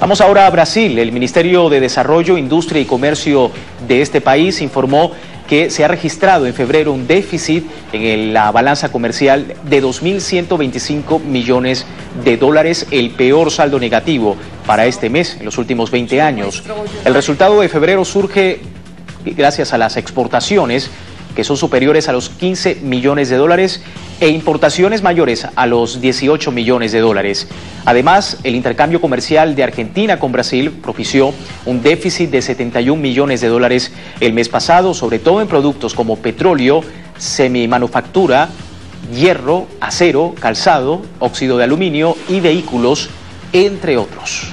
Vamos ahora a Brasil. El Ministerio de Desarrollo, Industria y Comercio de este país informó que se ha registrado en febrero un déficit en la balanza comercial de 2.125 millones de dólares, el peor saldo negativo para este mes en los últimos 20 años. El resultado de febrero surge gracias a las exportaciones que son superiores a los 15 millones de dólares e importaciones mayores a los 18 millones de dólares. Además, el intercambio comercial de Argentina con Brasil propició un déficit de 71 millones de dólares el mes pasado, sobre todo en productos como petróleo, semimanufactura, hierro, acero, calzado, óxido de aluminio y vehículos, entre otros.